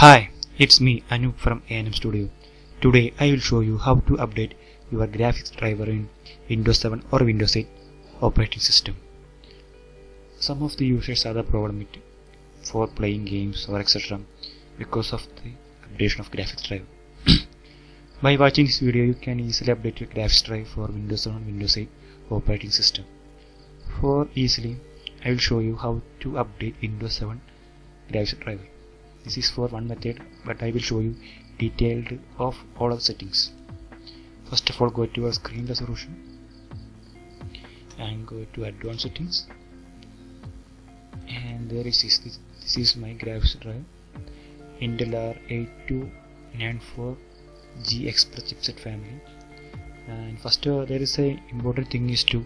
Hi, it's me Anoop from A&M Studio. Today I will show you how to update your graphics driver in Windows 7 or Windows 8 operating system. Some of the users have the problem for playing games or etc. because of the updation of graphics driver. By watching this video you can easily update your graphics drive for Windows 7 and Windows 8 operating system. For easily I will show you how to update Windows 7 graphics driver. This is for one method but I will show you detailed of all of the settings. First of all go to your screen resolution and go to advanced settings. And there is this, this is my graphics drive. Intel R8294 G Express chipset family. And first uh, there is a important thing is to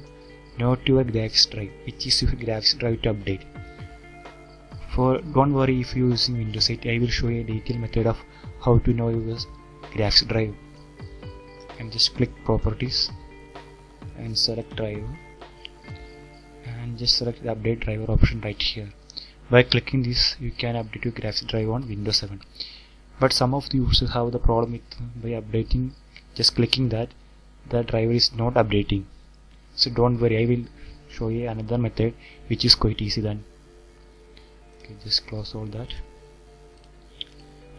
note your graphics drive which is your graphics drive to update for don't worry if you're using Windows 8 I will show you a detailed method of how to know your graphics drive. And just click properties and select driver and just select the update driver option right here. By clicking this you can update your graphics drive on Windows 7 but some of the users have the problem with by updating just clicking that the driver is not updating. So don't worry I will show you another method which is quite easy then just close all that.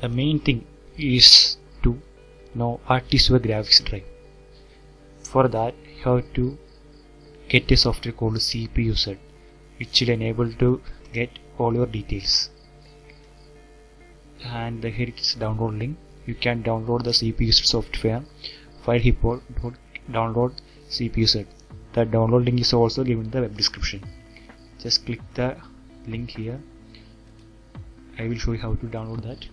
The main thing is to is your graphics drive. For that you have to get a software called CPUZ which will enable to get all your details. And here it is download link. You can download the CPUZ software FileHippo download CPUZ the download link is also given in the web description. Just click the link here I will show you how to download that.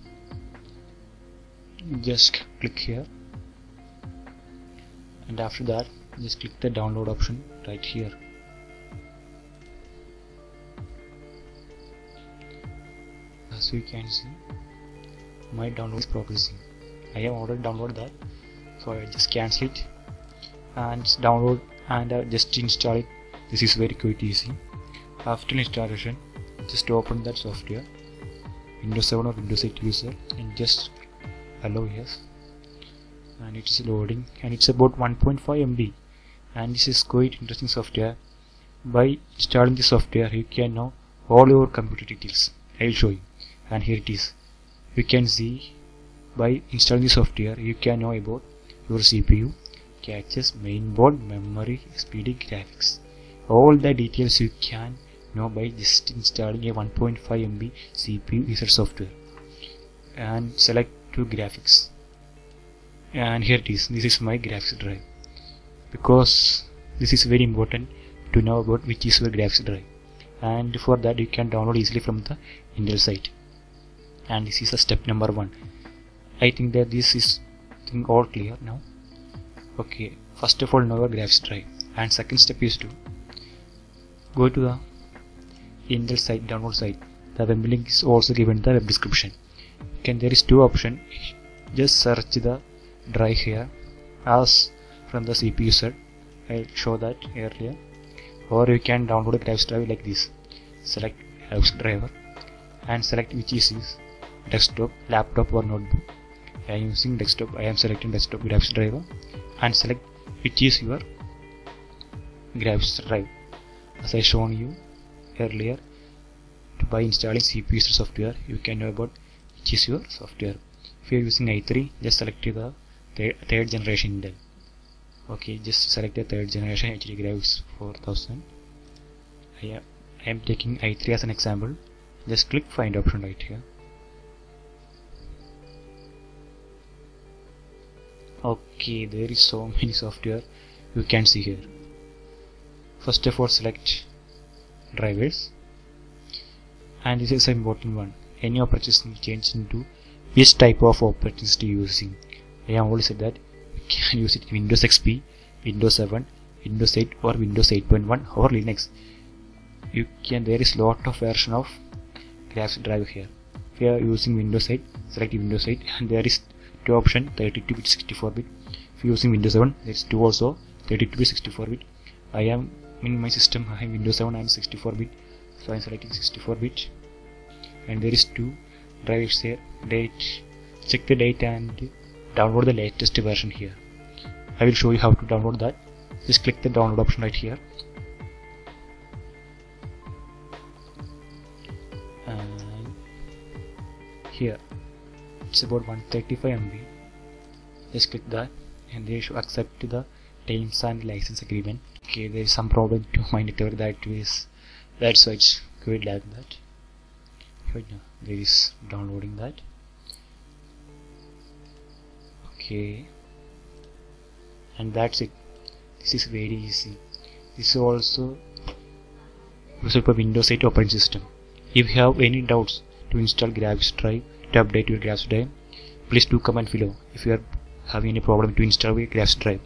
Just click here. And after that just click the download option right here. As you can see my download is progressing. I have already downloaded that so I just cancel it. And download and uh, just install it. This is very quite easy. After installation just open that software Windows 7 or Windows 8 user and just allow yes. And it's loading and it's about 1.5 MB and this is quite interesting software. By installing the software you can know all your computer details. I will show you. And here it is. You can see by installing the software you can know about your CPU caches mainboard memory SPD graphics. All the details you can know by just installing a 1.5 MB CPU user software and select to graphics. And here it is. This is my graphics drive. Because this is very important to know about which is your graphics drive. And for that you can download easily from the Intel site. And this is a step number one. I think that this is thing all clear now. Okay. First of all know your graphics drive. And second step is to go to the Intel site download site. The web link is also given in the web description. Can there is two option. Just search the drive here as from the CPU set I'll show that earlier. Or you can download a graphics drive like this. Select graphics driver and select which is this desktop laptop or notebook. I am using desktop. I am selecting desktop graphics driver and select which is your graphics drive. As I shown you earlier. By installing CPU software you can know about which is your software. If you are using i3 just select the third, third generation Intel okay just select the third generation HD graphics 4000 I am, I am taking i3 as an example. Just click find option right here. Okay there is so many software you can see here. First of all select drivers. And this is an important one. Any operating system change into which type of operating system using? I have already said that you can use it Windows XP Windows 7 Windows 8 or Windows 8.1 or Linux. You can there is lot of version of graphics driver here. If you are using Windows 8 select Windows 8 and there is two option 32 bit 64 bit. If you using Windows 7 there is two also 32 bit 64 bit. I am in my system I have Windows 7 and 64 bit. So I am selecting 64 bit. And there is two drive here date check the date and download the latest version here. I will show you how to download that. Just click the download option right here. And here it's about 135 MB just click that and they should accept the terms and license agreement okay there is some problem to my network that is that's why it's quite like that. Right now there is downloading that. Okay. And that's it. This is very easy. This is also useful for Windows 8 operating system. If you have any doubts to install graphics drive to update your graphics drive please do comment below. If you are having any problem to install your graphics drive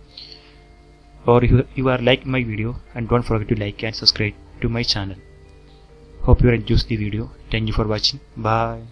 or you, you are like my video and don't forget to like and subscribe to my channel. Hope you enjoyed the video. Thank you for watching. Bye